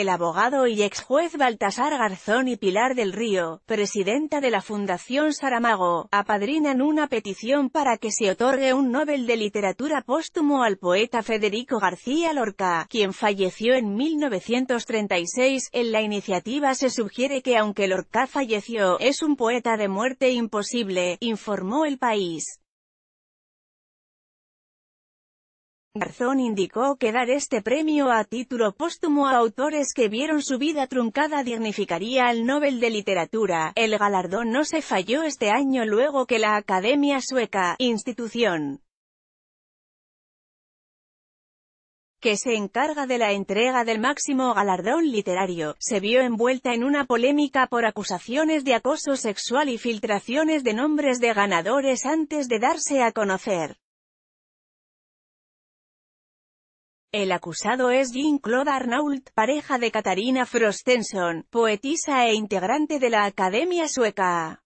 El abogado y ex juez Baltasar Garzón y Pilar del Río, presidenta de la Fundación Saramago, apadrinan una petición para que se otorgue un Nobel de Literatura póstumo al poeta Federico García Lorca, quien falleció en 1936. En la iniciativa se sugiere que aunque Lorca falleció, es un poeta de muerte imposible, informó el país. Garzón indicó que dar este premio a título póstumo a autores que vieron su vida truncada dignificaría al Nobel de Literatura. El galardón no se falló este año luego que la Academia Sueca, institución que se encarga de la entrega del máximo galardón literario, se vio envuelta en una polémica por acusaciones de acoso sexual y filtraciones de nombres de ganadores antes de darse a conocer. El acusado es Jean-Claude Arnault, pareja de Katarina Frostenson, poetisa e integrante de la Academia Sueca.